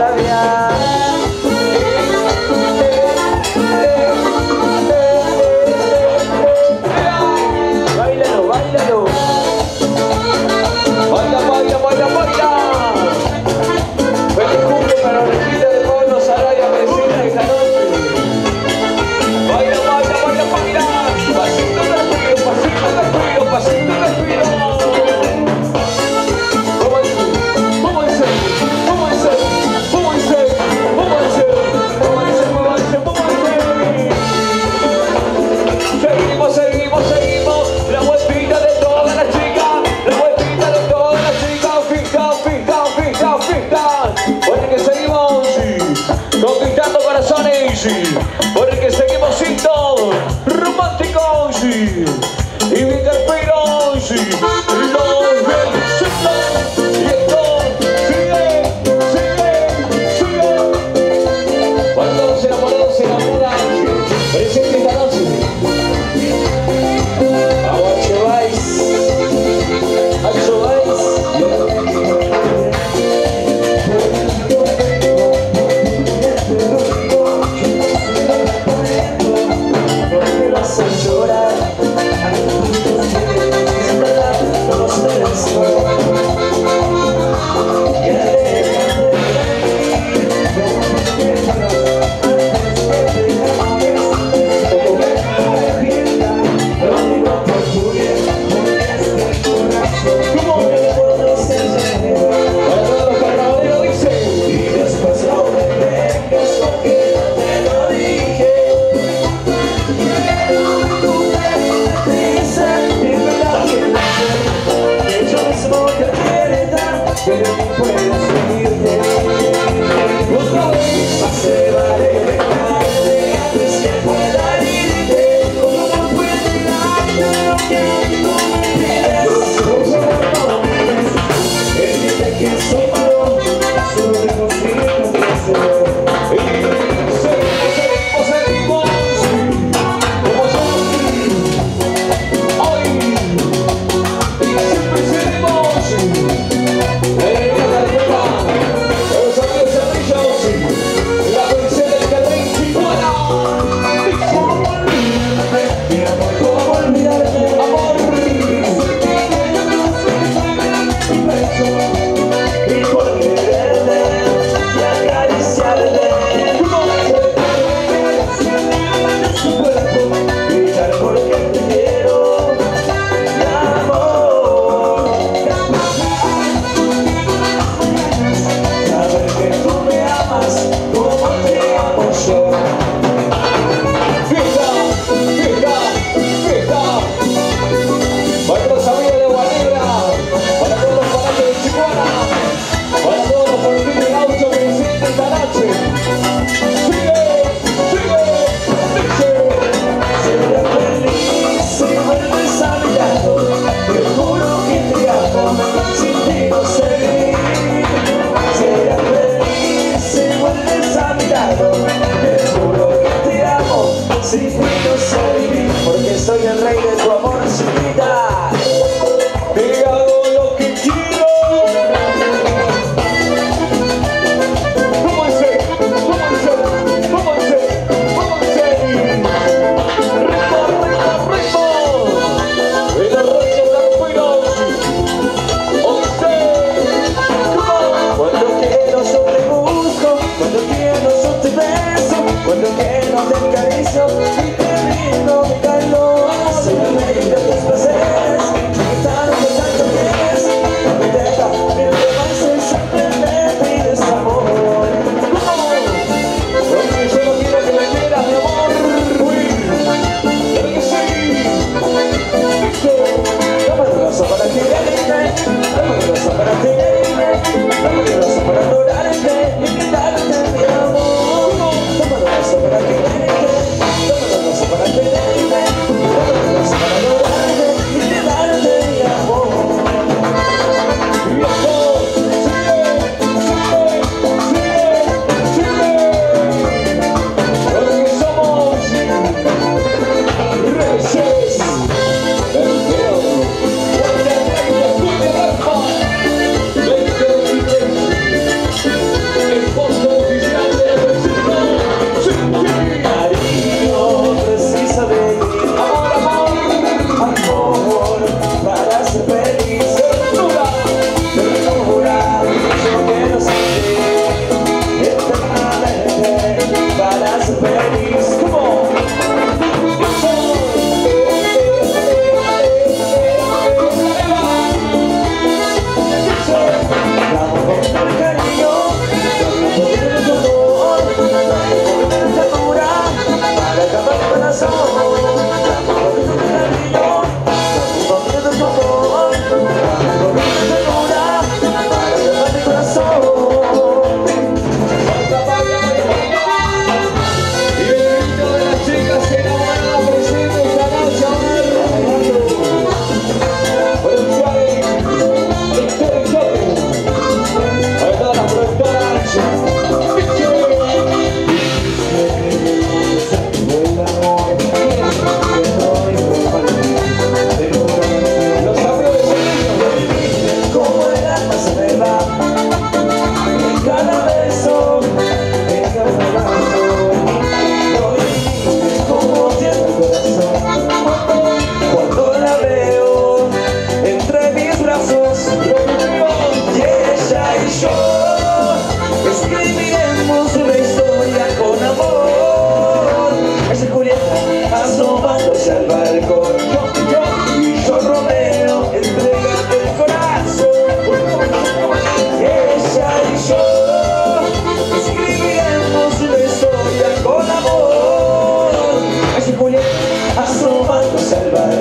cada.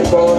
for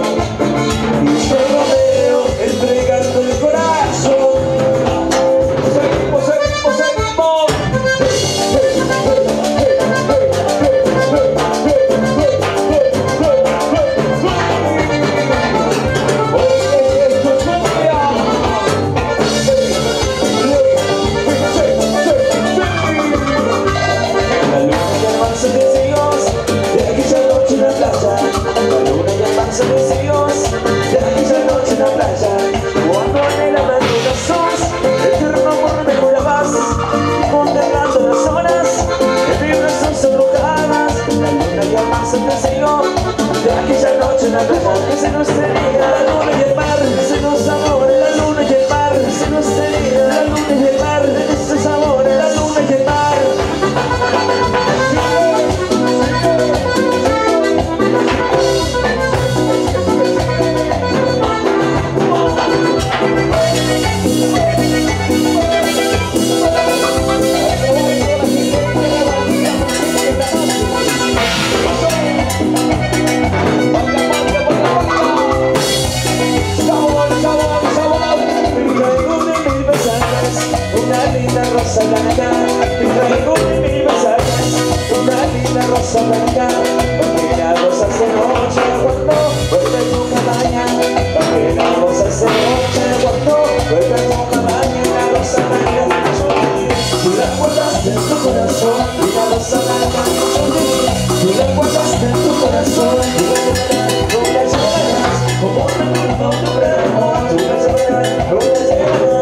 linda rosa blanca, te traigo de mil una linda rosa blanca, porque la rosa se noche cuando vuelve tu cabaña, porque la rosa se noche cuando vuelve tu cabaña, la rosa blanca de tú la guardaste en tu corazón, y la rosa blanca tu tú la guardaste en tu corazón, y la llorarás, como un recuerdo, tú la tú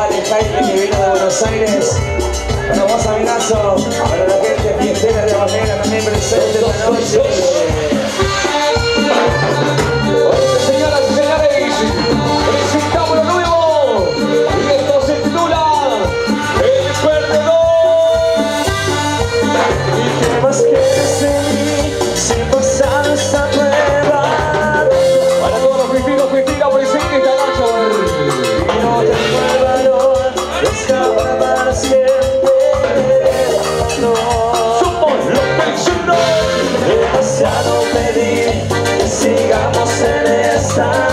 carnaval en Jaime que vino de Buenos Aires. Bueno, vos amenazo para la gente fiestera de Bajera también presente esta noche. side.